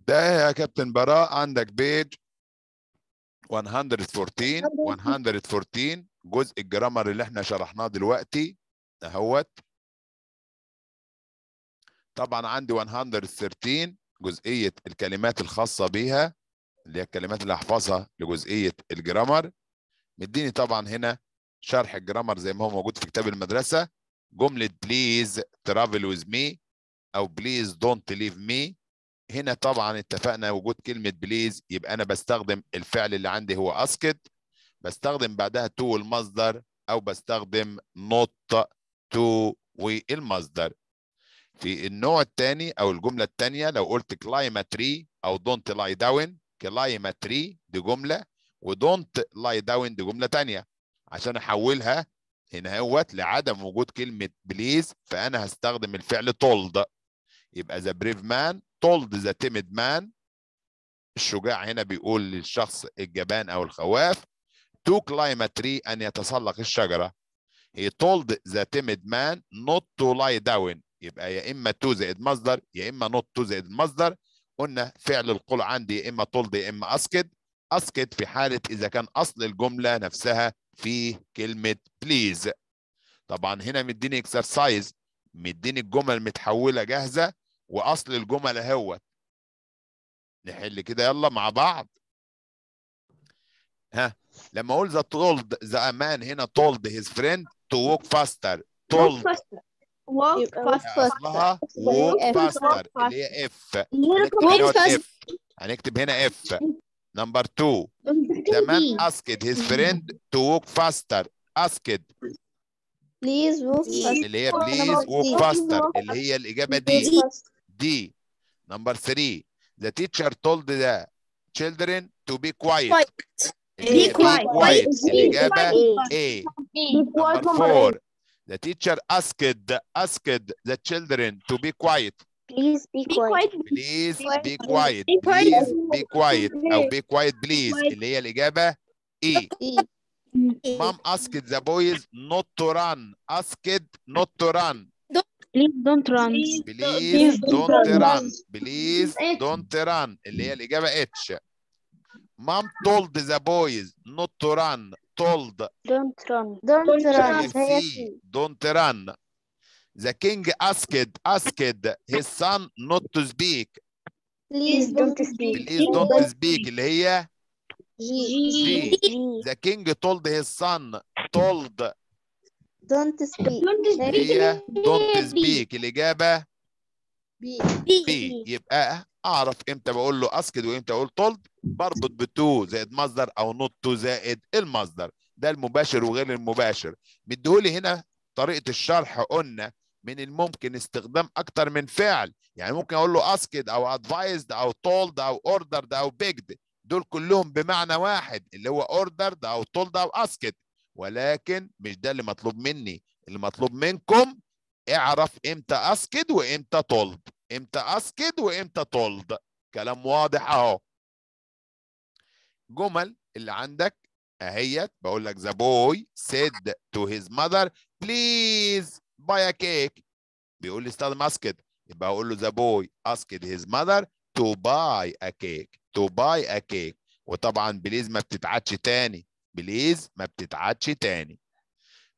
ده يا كابتن براء عندك page 114 114 جزء ال grammar اللي إحنا شرحناه دلوقتي اهوت. طبعا عندي 113 جزئية الكلمات الخاصة بيها اللي هي الكلمات اللي هحفظها لجزئية ال grammar. مديني طبعا هنا شرح ال grammar زي ما هو موجود في كتاب المدرسة. جملة please travel with me أو please don't leave me هنا طبعا اتفقنا وجود كلمة please يبقى أنا بستخدم الفعل اللي عندي هو asked بستخدم بعدها to المصدر أو بستخدم not to والمصدر في النوع الثاني أو الجملة الثانية لو قلت climb a tree أو don't lie down climb a tree دي جملة و don't lie down دي جملة ثانية عشان أحولها هنا هوت لعدم وجود كلمة please فأنا هستخدم الفعل told يبقى the brave man told the timid man الشجاع هنا بيقول للشخص الجبان أو الخواف to climb a tree أن يتسلق الشجرة. He told the timid man not to lie down. يبقى يا إما to زائد مصدر يا إما not to زائد مصدر. قلنا فعل القول عندي يا إما told يا إما asked asked في حالة إذا كان أصل الجملة نفسها في كلمة please طبعا هنا مديني exercise مديني الجمل متحولة جاهزة. وأصل الجمل أهوت. نحل كده يلا مع بعض. ها لما أقول the told the man هنا told his friend to walk faster told walk faster. أصلها walk F. faster اللي هي F walk هنكتب هنا faster. اف نمبر 2 the man asked his friend to walk faster. Asked. Please walk faster اللي هي please walk faster. اللي هي الإجابة دي. دي نمبر 3 the teacher told the children to be quiet اللي هي Be quiet. quiet الإجابة A Be quiet number number 4 the teacher asked asked the children to be quiet please be Be quiet quiet. please Quiet. be quiet Be quiet. please be quiet أو be quiet please Quiet. اللي هي الإجابة E E. mom asked the boys not to run asked not to run please don't run please don't don't run. run please H. don't run اللي هي الإجابة H mom told the boys not to run told don't run don't Don't run هي هي C don't run the king asked asked his son not to speak please don't speak please don't speak اللي هي G. G. G. the king told his son told don't speak. هي don't speak. الإجابة B. B يبقى أعرف إمتى بقول له asked وإمتى أقول told بربط ب to زائد مصدر أو not to زائد المصدر. ده المباشر وغير المباشر. مديهولي هنا طريقة الشرح قلنا من الممكن استخدام أكتر من فعل. يعني ممكن أقول له asked أو advised أو told أو ordered أو begged دول كلهم بمعنى واحد اللي هو ordered أو told أو asked. ولكن مش ده اللي مطلوب مني. اللي مطلوب منكم اعرف إمتى asked وامتى told إمتى asked وامتى told كلام واضح اهو. جمل اللي عندك اهيت. بقول لك the boy said to his mother please buy a cake. بيقول لي استخدم asked يبقى أقول له the boy asked his mother to buy a cake. to buy a cake. وطبعا please ما بتتعادش تاني. please ما بتتعادش تاني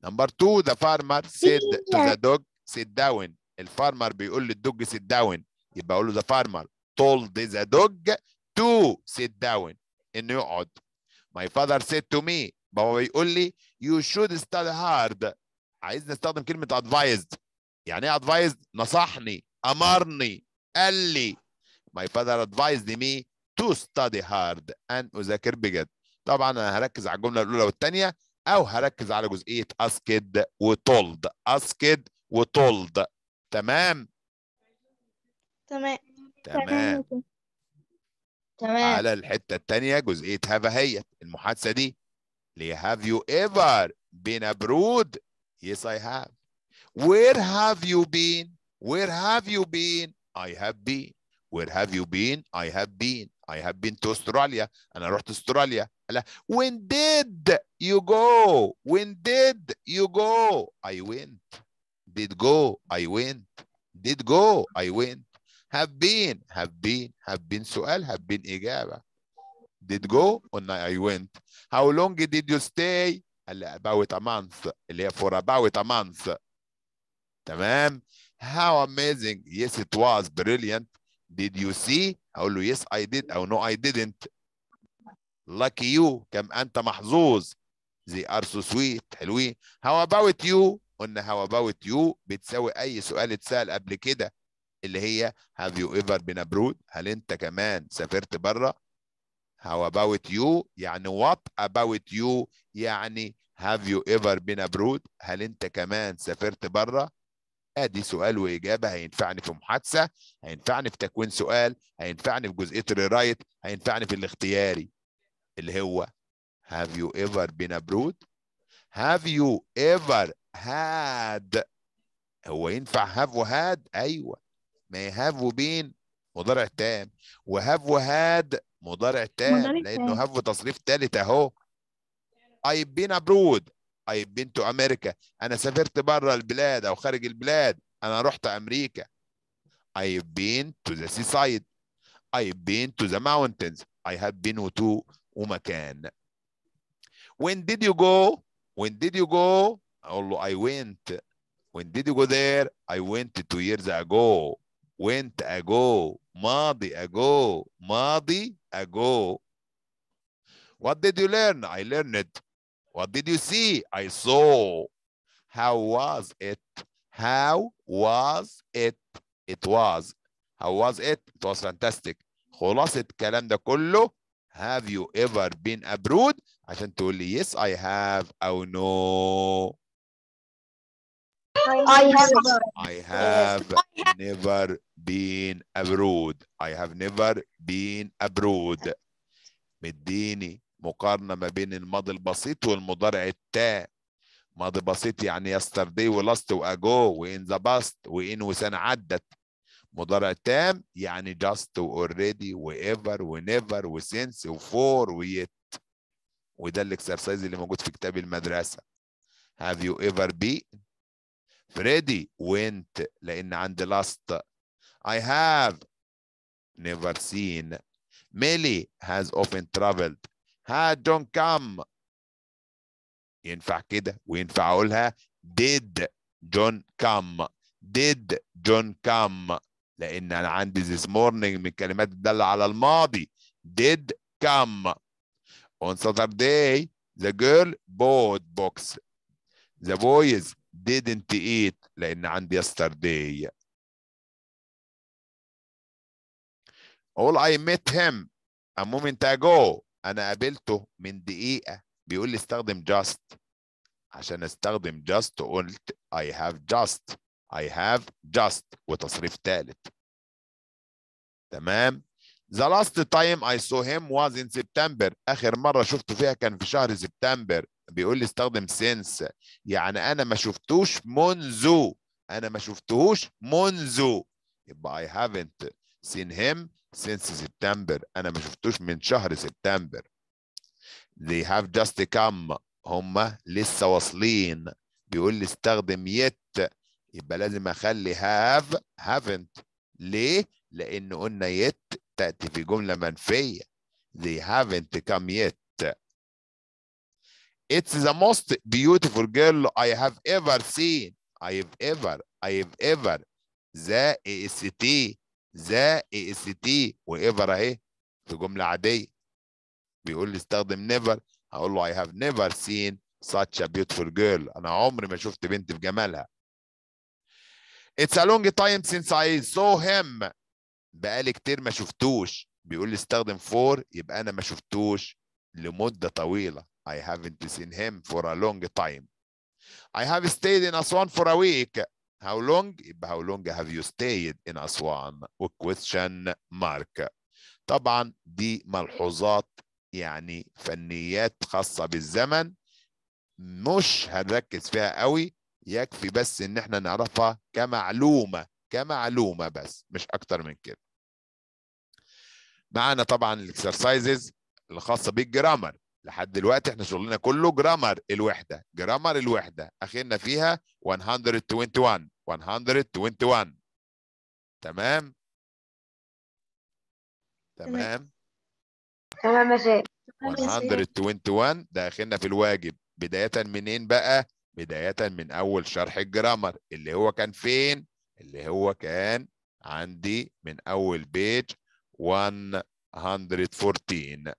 number 2 the farmer said to the dog sit down ال farmer بيقول لل dog sit down يبقى أقول له the farmer told the dog to sit down انه يقعد my father said to me بابا بيقول لي you should study hard عايز نستخدم كلمة advised يعني إيه advised نصحني امرني قال لي my father advised me to study hard ان اذاكر بجد طبعا أنا هركز على الجملة الأولى والثانيه أو هركز على جزئية اسكيد وتولد. اسكيد وتولد. تمام؟ تمام. تمام. تمام. على الحتة الثانية جزئية have هي المحادثة دي. لي have you ever been abroad yes I have where have you been where have you been I have been where have you been I have been I have been to Australia أنا رحت أستراليا. when did you go when did you go I went did go I went did go I went have been have been have been سؤال have been إجابة did go قلنا I went how long did you stay قال لي about a month اللي هي for about a month تمام how amazing yes it was brilliant did you see اقول له yes I did او no I didn't lucky you. كم أنت محظوظ. they are so sweet حلوين. How about you? قلنا how about you. بتساوي أي سؤال اتسأل قبل كده. اللي هي have you ever been abroad? هل أنت كمان سافرت بره how about you? يعني what about you? يعني have you ever been abroad? هل أنت كمان سافرت بره أدي سؤال وإجابة. هينفعني في محادثة. هينفعني في تكوين سؤال. هينفعني في جزئية الرايت هينفعني في الاختياري. اللي هو have you ever been abroad have you ever had هو ينفع have و had أيوه ما have و been مضارع تام و have و had مضارع تام لأنه تام. have تصريف ثالث اهو I've been abroad I've been to America أنا سافرت بره البلاد أو خارج البلاد أنا رحت أمريكا I've been to the seaside I've been to the mountains I have been to ومكان When did you go When did you go اقول له I went When did you go there I went two years ago went ago ماضي ago ماضي ago What did you learn I learned What did you see I saw How was it How was it It was How was it It was fantastic خلاصة الكلام ده كله Have you ever been abroad عشان تقول لي yes I have أو no I have I have never been abroad. I have never been abroad. مديني مقارنة ما بين الماضي البسيط والمضارع التام. ماضي بسيط يعني yesterday ولاست واجو وان ذا باست وان وسنة عدت. مضارع تام يعني just واوريدي وايفر ونيفر وسينس وفور ويت. وده ال exercise اللي موجود في كتاب المدرسة. Have you ever been فريدي went لأن عندي last. I have never seen. Millie has often traveled. Had John come. ينفع كده وينفع أقولها. Did John come. Did John come. لأن أنا عندي this morning من كلمات الدالة على الماضي did come on Saturday the girl bought books the boys didn't eat لأن عندي yesterday all I met him a moment ago أنا قابلته من دقيقة بيقول لي استخدم just عشان استخدم just قلت I have just I have just وتصريف ثالث تمام؟ The last time I saw him was in September. آخر مرة شفته فيها كان في شهر سبتمبر بيقول لي استخدم since. يعني أنا ما شفتوش منذ. أنا ما شفتهوش منذ. يبقى I haven't seen him since September. أنا ما شفتوش من شهر سبتمبر They have just come. هم لسه واصلين. بيقول لي استخدم yet يبقى لازم اخلي have haven't ليه؟ لأن قلنا yet تأتي في جملة منفية they haven't come yet It's the most beautiful girl I have ever seen I've ever I've ever ذا EST ذا EST وإيفر أهي في جملة عادية بيقول لي استخدم never هقول له I have never seen such a beautiful girl أنا عمري ما شفت بنت في جمالها It's a long time since I saw him بقالي كتير ما شفتوش بيقول لي استخدم for يبقى أنا ما شفتوش لمدة طويلة I haven't seen him for a long time I have stayed in Aswan for a week How long يبقى how long have you stayed in أسوان question mark طبعا دي ملحوظات يعني فنيات خاصة بالزمن مش هنركز فيها قوي يكفي بس إن إحنا نعرفها كمعلومة كمعلومة بس مش أكتر من كده. معانا طبعا الاكسرسايزز الخاصة بالجرامر لحد دلوقتي إحنا شغلنا كله جرامر الوحدة جرامر الوحدة. اخرنا فيها 121 121 تمام؟ تمام. تمام؟ يا سيد 121 ده اخرنا في الواجب. بداية منين بقى؟ بداية من أول شرح الجرامر اللي هو كان فين؟ اللي هو كان عندي من أول page 114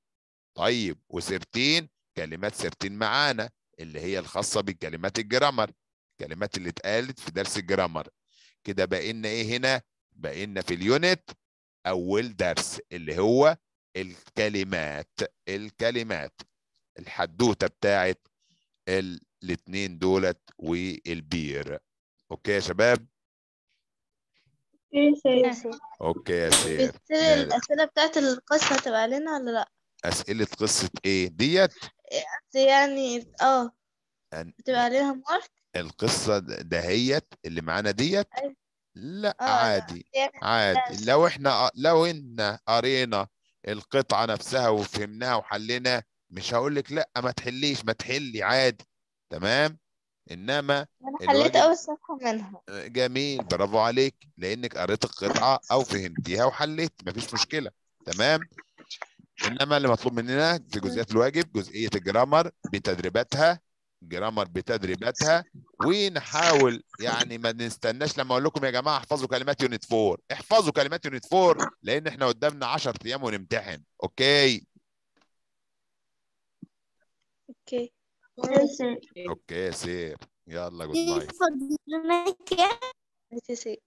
طيب و13 كلمات 13 معانا اللي هي الخاصة بكلمات ال grammar الكلمات اللي اتقالت في درس ال grammar كده بقينا إيه هنا؟ بقينا في ال unit أول درس اللي هو الكلمات الكلمات الحدوتة بتاعت الاتنين دولت والبير. okay يا شباب؟ okay يا sir لا. الأسئلة بتاعت القصة هتبقى علينا ولا لأ؟ أسئلة قصة إيه؟ ديت؟ بس يعني آه. أن- هتبقى عليها mark القصة دهيت اللي معانا ديت. لا آه لا، عادي. يعني عادي. لو إحنا لو إن قرينا القطعة نفسها وفهمناها وحلينا مش هقول لك لأ ما تحليش ما تحلي عادي. تمام؟ إنما الواجب- حليت أول صفحة منها. جميل برافو عليك لأنك قريت القطعة أو فهمتيها وحليت مفيش مشكلة تمام؟ إنما اللي مطلوب مننا في جزئيات الواجب جزئية ال grammar بتدريباتها grammar بتدريباتها ونحاول يعني ما نستناش لما أقول لكم يا جماعة احفظوا كلمات unit 4 احفظوا كلمات unit 4 لأن إحنا قدامنا 10 أيام ونمتحن okay؟ أوكي. أوكي سير يلا جود نايت ماشي